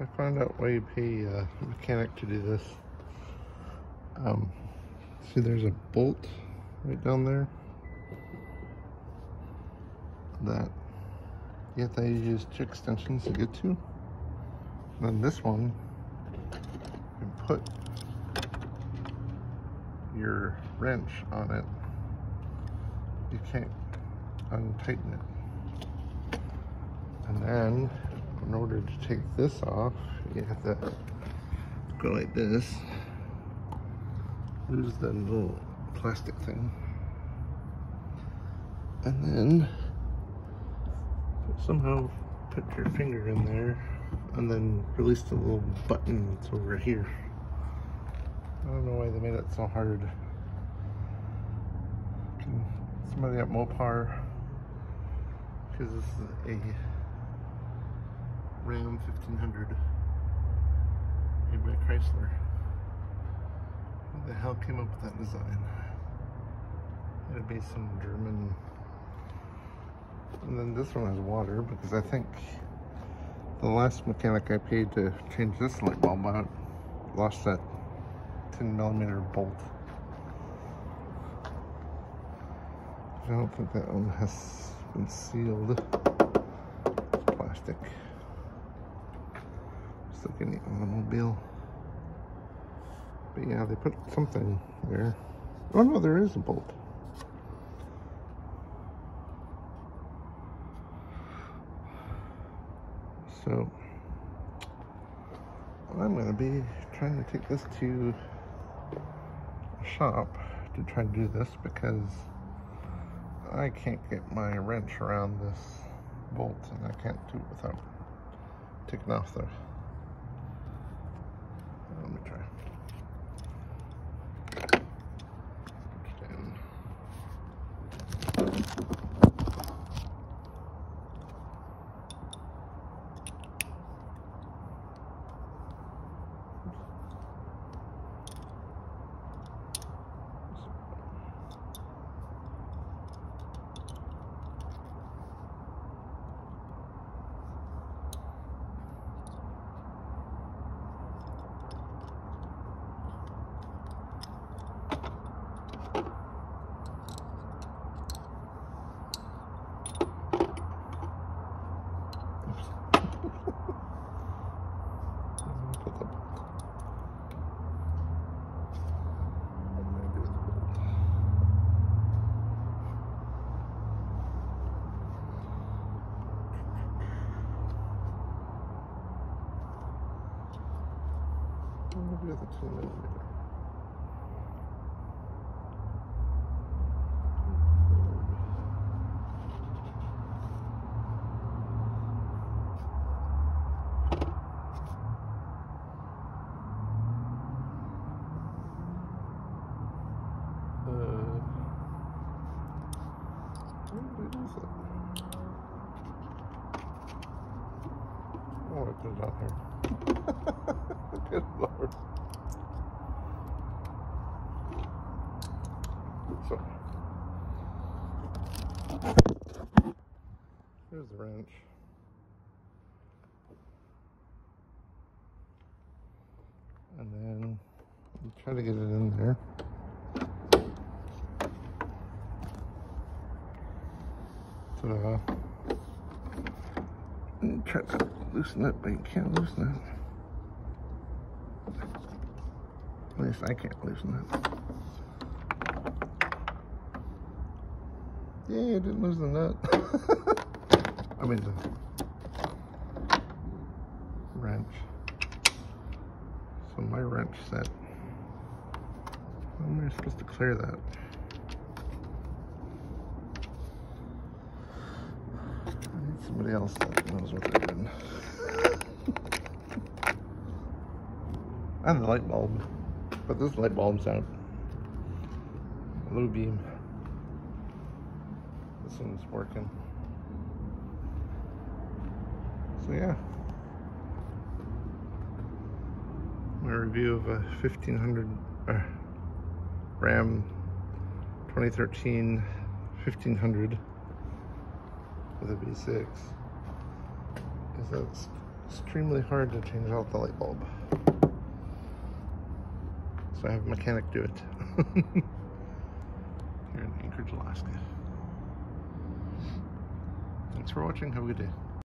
I found out why you pay a mechanic to do this. Um, see there's a bolt right down there that you have to use two extensions to get to. And then this one, you put your wrench on it. You can't untighten it. And then, in order to take this off, you have to go like this. Lose the little plastic thing. And then somehow put your finger in there and then release the little button that's over here. I don't know why they made it so hard. Can somebody at Mopar, because this is a Ram 1500 made by Chrysler. Who the hell came up with that design? It'd be some German and then this one has water because I think the last mechanic I paid to change this light bulb out lost that 10 millimeter bolt. I don't think that one has been sealed. It's plastic. Just like the automobile. But yeah, they put something there. Oh no, there is a bolt. So I'm going to be trying to take this to a shop to try to do this because I can't get my wrench around this bolt and I can't do it without taking off the let me try Maybe at the two millimeter. Uh, it? Oh, it goes out here. Good lord. So, here's the wrench. And then you try to get it in there. Ta-da. Try loosen it, but you can't loosen it. At least I can't loosen it. Yeah, it didn't loosen nut. I mean the wrench. So my wrench set. How am I supposed to clear that? I need somebody else that knows what they're doing. and the light bulb. But this light bulb's out. Low beam. This one's working. So yeah. My review of a 1500 uh, Ram 2013 1500 with a V6 is that extremely hard to change out the light bulb. So I have a mechanic do it. Here in Anchorage, Alaska. Thanks for watching. Have a good day.